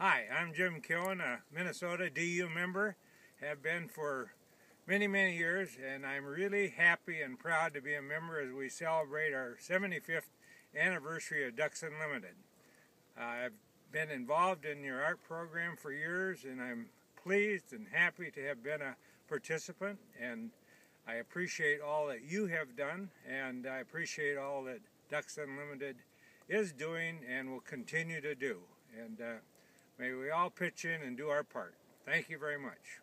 Hi, I'm Jim Killen, a Minnesota DU member. Have been for many, many years, and I'm really happy and proud to be a member as we celebrate our 75th anniversary of Ducks Unlimited. Uh, I've been involved in your art program for years, and I'm pleased and happy to have been a participant. And I appreciate all that you have done, and I appreciate all that Ducks Unlimited is doing and will continue to do. And uh, May we all pitch in and do our part. Thank you very much.